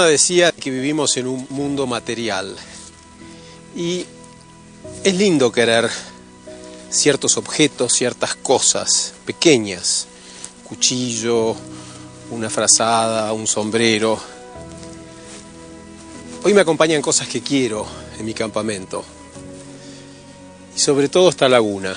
Decía que vivimos en un mundo material. Y es lindo querer ciertos objetos, ciertas cosas pequeñas, cuchillo, una frazada, un sombrero. Hoy me acompañan cosas que quiero en mi campamento. Y sobre todo esta laguna,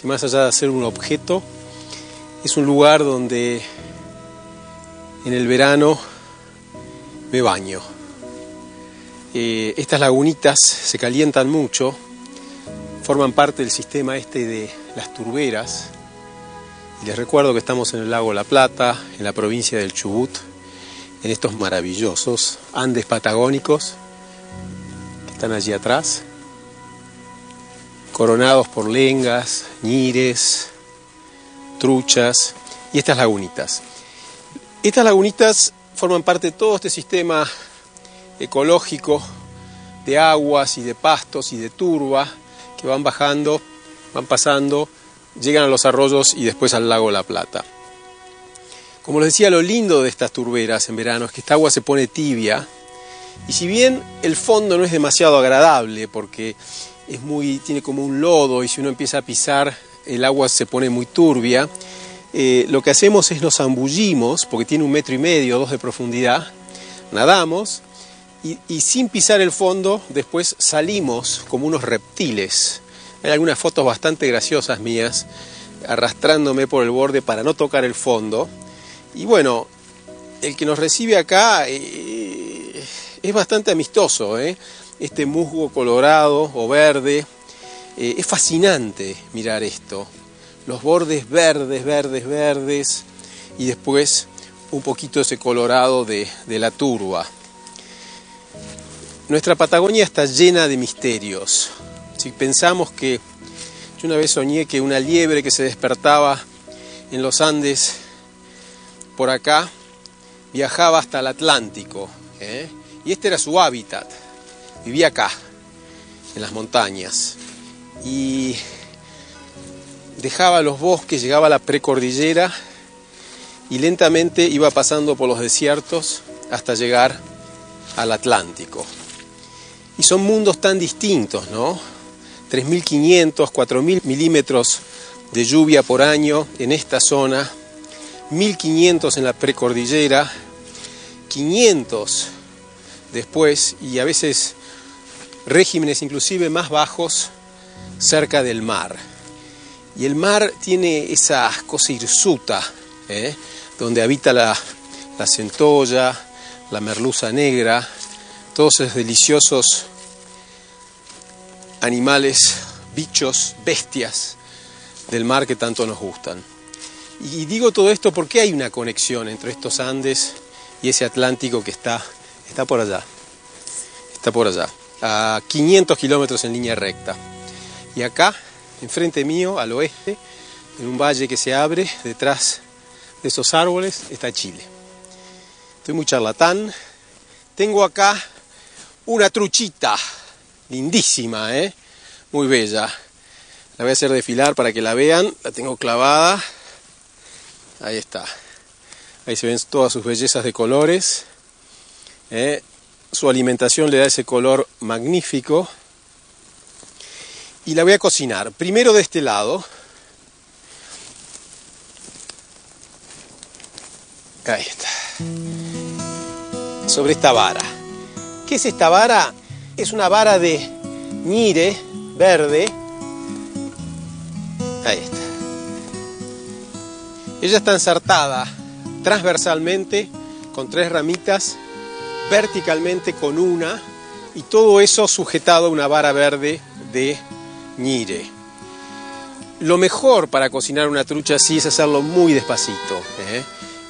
que más allá de ser un objeto, es un lugar donde en el verano me baño. Eh, estas lagunitas se calientan mucho, forman parte del sistema este de las turberas. Y les recuerdo que estamos en el lago La Plata, en la provincia del Chubut, en estos maravillosos Andes patagónicos que están allí atrás, coronados por lengas, ñires, truchas y estas lagunitas. Estas lagunitas forman parte de todo este sistema ecológico de aguas y de pastos y de turba que van bajando, van pasando, llegan a los arroyos y después al lago La Plata. Como les decía, lo lindo de estas turberas en verano es que esta agua se pone tibia y si bien el fondo no es demasiado agradable porque es muy, tiene como un lodo y si uno empieza a pisar el agua se pone muy turbia, eh, lo que hacemos es nos zambullimos, porque tiene un metro y medio, dos de profundidad, nadamos y, sin pisar el fondo después salimos como unos reptiles. Hay algunas fotos bastante graciosas mías arrastrándome por el borde para no tocar el fondo. Y bueno, el que nos recibe acá eh, es bastante amistoso, ¿eh? este musgo colorado o verde. Eh, es fascinante mirar esto. Los bordes verdes, verdes, verdes y después un poquito ese colorado de la turba. Nuestra Patagonia está llena de misterios. Si pensamos que yo una vez soñé que una liebre que se despertaba en los Andes por acá viajaba hasta el Atlántico ¿eh? y este era su hábitat. Vivía acá, en las montañas y dejaba los bosques, llegaba a la precordillera y lentamente iba pasando por los desiertos hasta llegar al Atlántico. Y son mundos tan distintos, ¿no? 3.500, 4.000 milímetros de lluvia por año en esta zona, 1.500 en la precordillera, 500 después y a veces regímenes inclusive más bajos cerca del mar. Y el mar tiene esa cosa hirsuta, ¿eh? donde habita la, la centolla, la merluza negra, todos esos deliciosos animales, bichos, bestias del mar que tanto nos gustan. Y digo todo esto porque hay una conexión entre estos Andes y ese Atlántico que está, está por allá, está por allá, a 500 kilómetros en línea recta. Y acá, enfrente mío, al oeste, en un valle que se abre, detrás de esos árboles, está Chile. Estoy muy charlatán. Tengo acá una truchita, lindísima, ¿eh? muy bella. La voy a hacer desfilar para que la vean, la tengo clavada. Ahí está. Ahí se ven todas sus bellezas de colores. ¿eh? Su alimentación le da ese color magnífico. Y la voy a cocinar. Primero de este lado. Ahí está. Sobre esta vara. ¿Qué es esta vara? Es una vara de ñire verde. Ahí está. Ella está ensartada transversalmente con tres ramitas, verticalmente con una, y todo eso sujetado a una vara verde de Lo mejor para cocinar una trucha así es hacerlo muy despacito, ¿eh?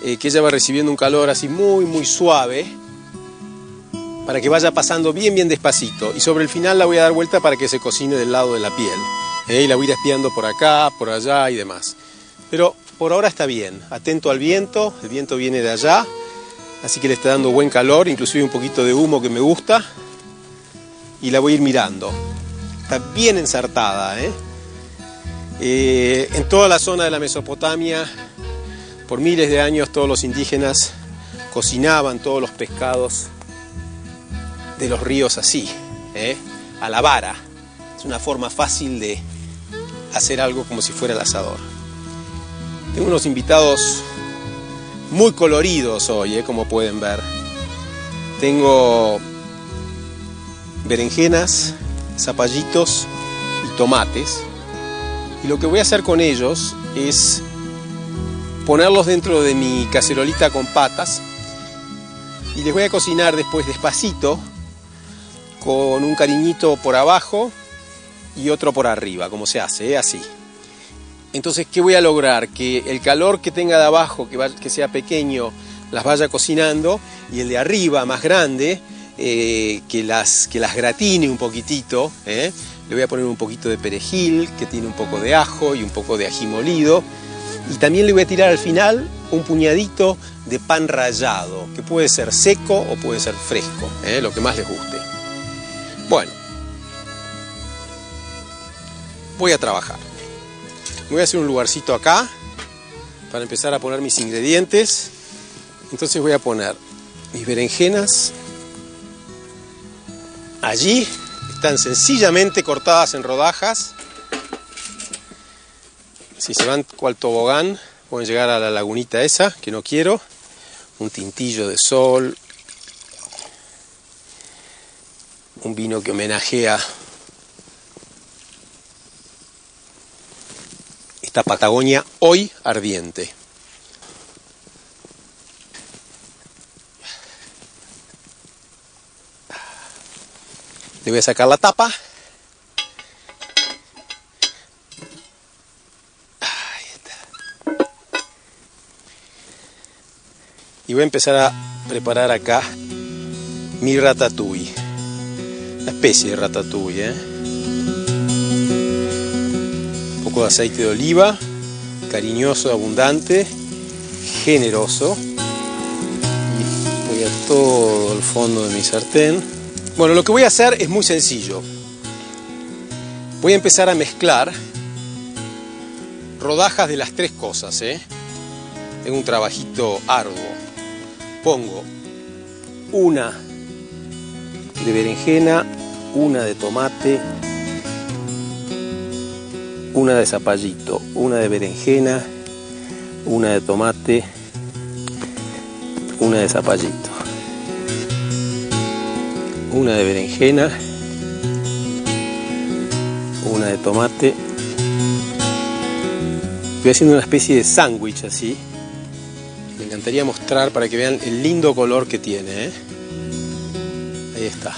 Eh, que ella va recibiendo un calor así muy, muy suave para que vaya pasando bien, bien despacito. Y sobre el final la voy a dar vuelta para que se cocine del lado de la piel. ¿eh? Y la voy a ir espiando por acá, por allá y demás. Pero por ahora está bien. Atento al viento, el viento viene de allá, así que le está dando buen calor, inclusive un poquito de humo que me gusta. Y la voy a ir mirando. Está bien ensartada. ¿eh? Eh, en toda la zona de la Mesopotamia, por miles de años, todos los indígenas cocinaban todos los pescados de los ríos así, ¿eh? a la vara. Es una forma fácil de hacer algo como si fuera el asador. Tengo unos invitados muy coloridos hoy, ¿eh? como pueden ver. Tengo berenjenas, zapallitos y tomates. Y lo que voy a hacer con ellos es ponerlos dentro de mi cacerolita con patas y les voy a cocinar después despacito con un cariñito por abajo y otro por arriba, como se hace, ¿eh? así. Entonces, ¿qué voy a lograr? Que el calor que tenga de abajo, que, que sea pequeño, las vaya cocinando y el de arriba, más grande, eh, que, las, que las gratine un poquitito. ¿eh? Le voy a poner un poquito de perejil, que tiene un poco de ajo y un poco de ají molido. Y también le voy a tirar al final un puñadito de pan rallado, que puede ser seco o puede ser fresco, ¿eh? lo que más les guste. Bueno, voy a trabajar. Voy a hacer un lugarcito acá para empezar a poner mis ingredientes. Entonces voy a poner mis berenjenas allí. Están sencillamente cortadas en rodajas. Si se van cual tobogán, pueden llegar a la lagunita esa, que no quiero. Un tintillo de sol. Un vino que homenajea esta Patagonia hoy ardiente. Le voy a sacar la tapa. Y voy a empezar a preparar acá mi ratatouille. Una especie de ratatouille, ¿eh? Un poco de aceite de oliva, cariñoso, abundante, generoso. Voy a todo el fondo de mi sartén. Bueno, lo que voy a hacer es muy sencillo. Voy a empezar a mezclar rodajas de las tres cosas. ¿eh? Es un trabajito arduo. Pongo una de berenjena, una de tomate, una de zapallito, una de berenjena, una de tomate, una de zapallito una de berenjena, una de tomate. Estoy haciendo una especie de sándwich así. Me encantaría mostrar para que vean el lindo color que tiene. ¿eh? Ahí está.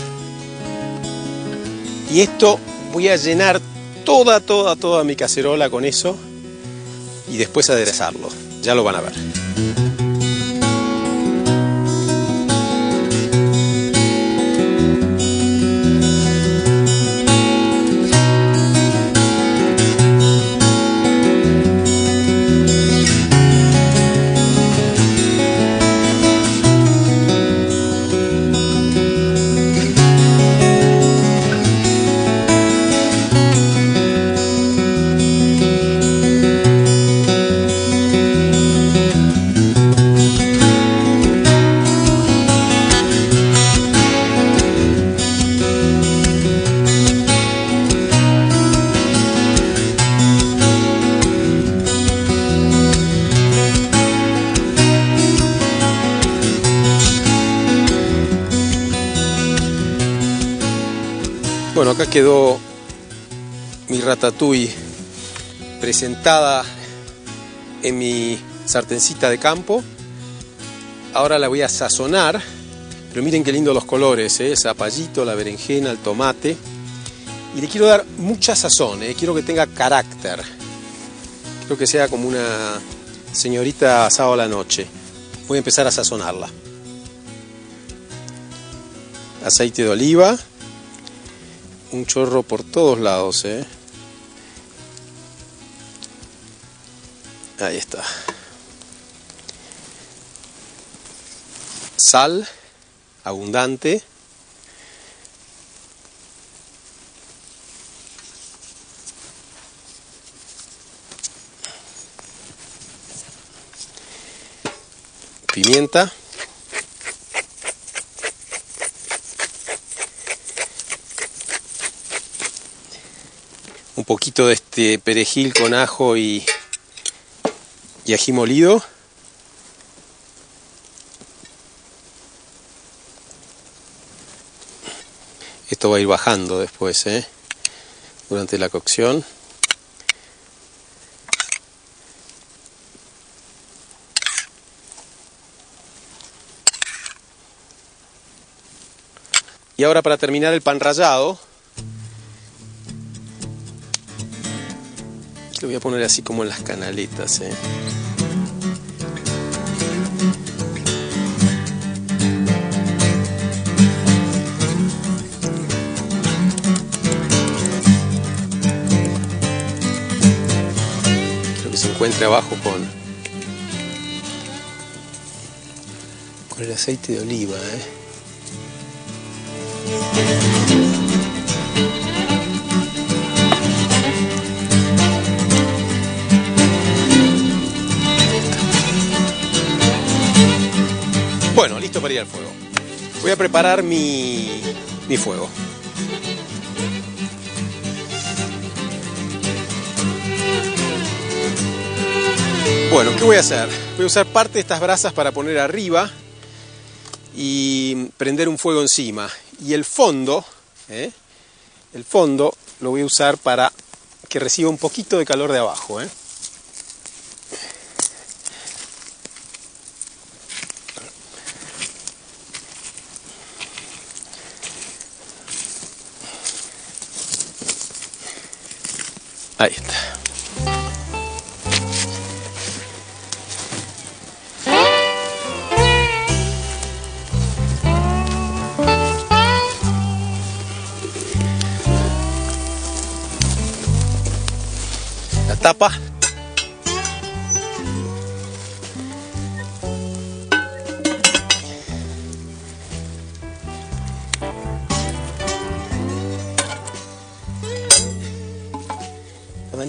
Y esto voy a llenar toda, toda, toda mi cacerola con eso y después aderezarlo. Ya lo van a ver. Acá quedó mi ratatouille presentada en mi sartencita de campo. Ahora la voy a sazonar, pero miren qué lindo los colores, ¿eh? el zapallito, la berenjena, el tomate. Y le quiero dar mucha sazón, ¿eh? quiero que tenga carácter. Quiero que sea como una señorita asado a la noche. Voy a empezar a sazonarla. Aceite de oliva un chorro por todos lados, ¿eh? Ahí está. Sal abundante. Pimienta. Poquito de este perejil con ajo y, y ají molido. Esto va a ir bajando después, ¿eh? durante la cocción. Y ahora para terminar el pan rallado, lo voy a poner así como en las canaletas. ¿eh? Quiero que se encuentre abajo con, con el aceite de oliva. ¿eh? Voy a preparar mi, mi fuego. Bueno, ¿qué voy a hacer? Voy a usar parte de estas brasas para poner arriba y prender un fuego encima. Y el fondo, ¿eh? el fondo lo voy a usar para que reciba un poquito de calor de abajo. ¿eh?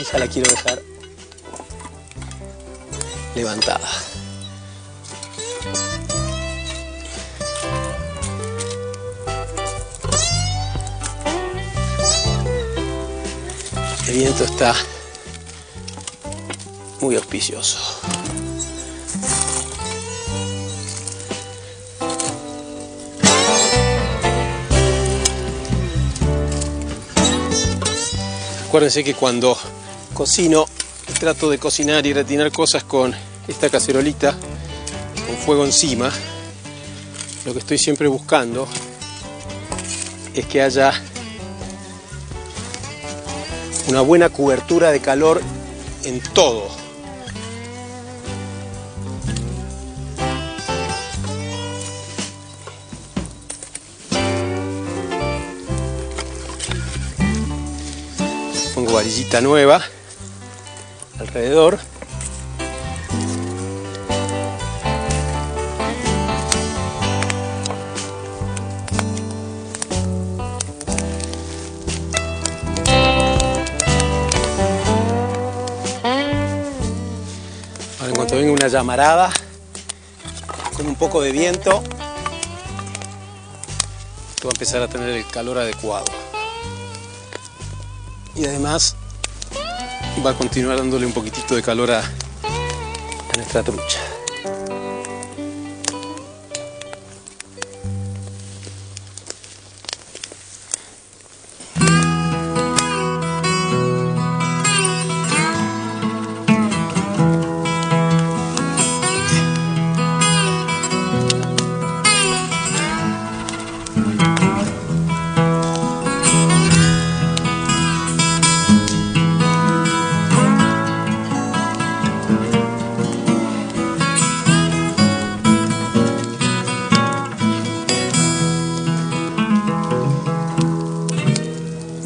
La manija la quiero dejar levantada. El viento está muy auspicioso. Acuérdense que cuando cocino trato de cocinar y gratinar cosas con esta cacerolita con fuego encima. Lo que estoy siempre buscando es que haya una buena cobertura de calor en todo. Pongo varillita nueva alrededor. Ahora en cuanto venga una llamarada con un poco de viento, va a empezar a tener el calor adecuado. Y además va a continuar dándole un poquitito de calor a, a nuestra trucha.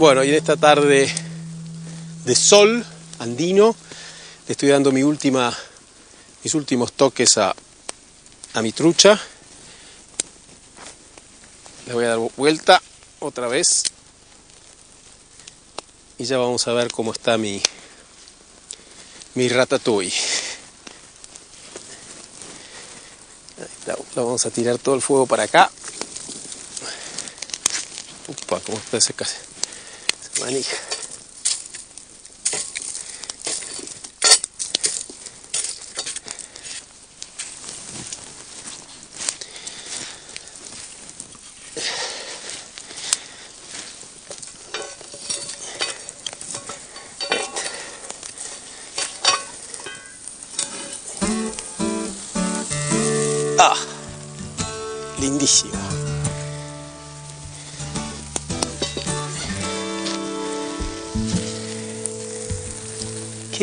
Bueno, y en esta tarde de sol andino le estoy dando mis últimos toques a, a mi trucha. Le voy a dar vuelta otra vez y ya vamos a ver cómo está mi, mi ratatouille. La vamos a tirar todo el fuego para acá. Upa, cómo está ese на них.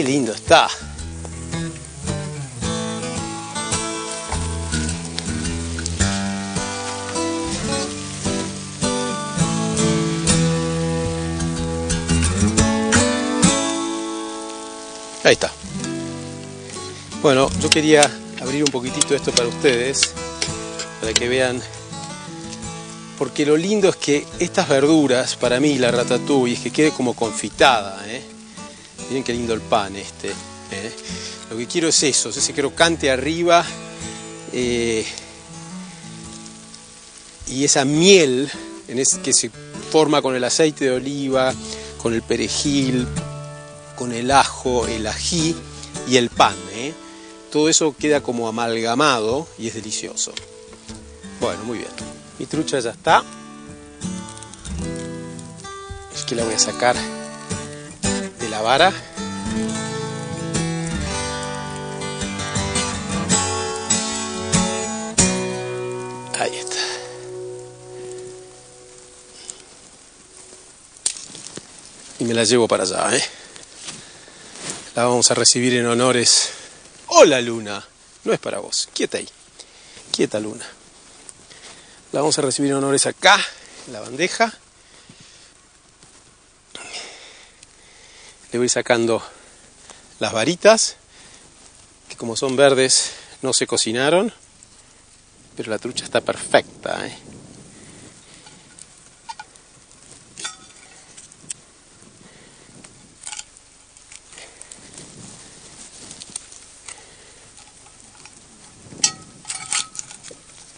Lindo está. Ahí está. Bueno, yo quería abrir un poquitito esto para ustedes, para que vean, porque lo lindo es que estas verduras, para mí la ratatouille, es que quede como confitada. ¿eh? Miren qué lindo el pan este. ¿eh? Lo que quiero es eso, ese crocante arriba eh, y esa miel en que se forma con el aceite de oliva, con el perejil, con el ajo, el ají y el pan. ¿eh? Todo eso queda como amalgamado y es delicioso. Bueno, muy bien. Mi trucha ya está. Es que la voy a sacar la vara. Ahí está. Y me la llevo para allá, ¿eh? La vamos a recibir en honores. Hola Luna, no es para vos, quieta ahí, quieta Luna. La vamos a recibir en honores acá, en la bandeja. Le voy sacando las varitas, que como son verdes no se cocinaron, pero la trucha está perfecta. ¿eh?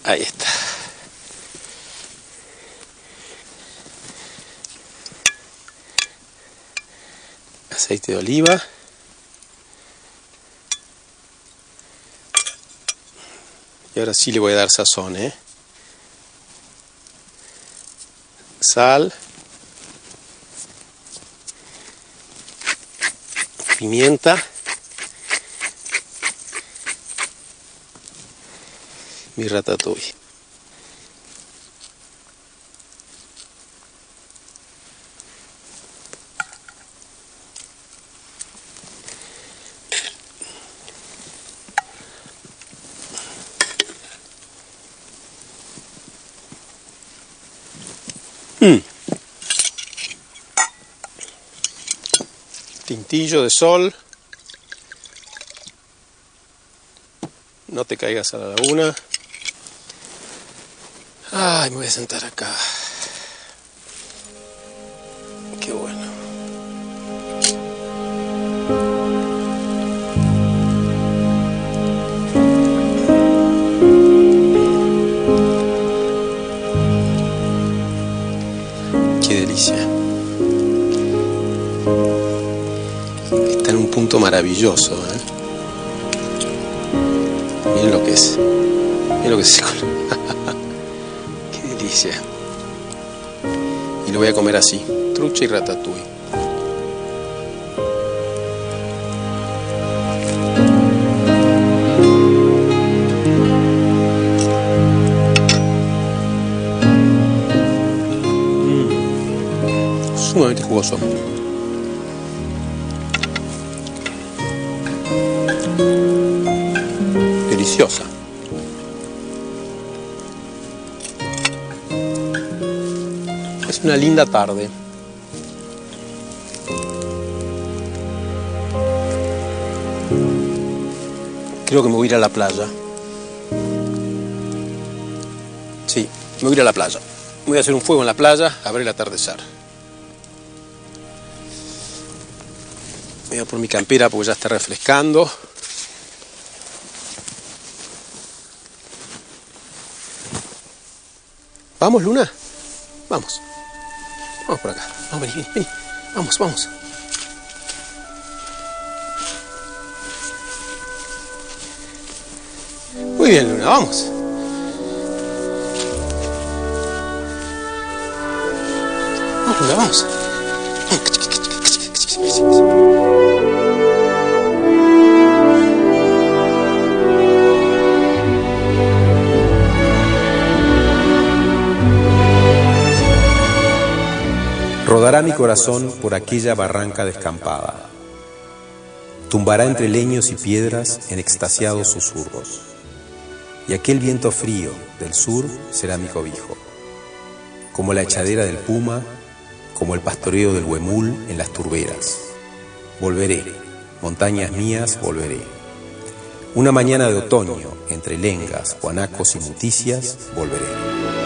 Ahí está. De oliva. Y ahora sí le voy a dar sazón, ¿eh? Sal. Pimienta. mi ratatouille. De sol. No te caigas a la laguna. Ay, me voy a sentar acá. Maravilloso. ¿eh? Miren lo que es. Miren lo que es Y lo voy a comer así, trucha y ratatouille. Mm. Sumamente jugoso. Deliciosa. una linda tarde. Creo que me voy a ir a la playa. Sí, me voy a ir a la playa. Voy a hacer un fuego en la playa a ver el atardecer. Voy a por mi campera porque ya está refrescando. ¿Vamos, Luna? Vamos. Vamos por acá. Vamos, vení, vení, Vamos, vamos. Muy bien, Luna, vamos. Vamos, Luna, vamos. Rodará mi corazón por aquella barranca descampada. Tumbará entre leños y piedras en extasiados susurros. Y aquel viento frío del sur será mi cobijo. Como la echadera del puma, como el pastoreo del huemul en las turberas. Volveré, montañas mías, volveré. Una mañana de otoño, entre lengas, guanacos y muticias, volveré.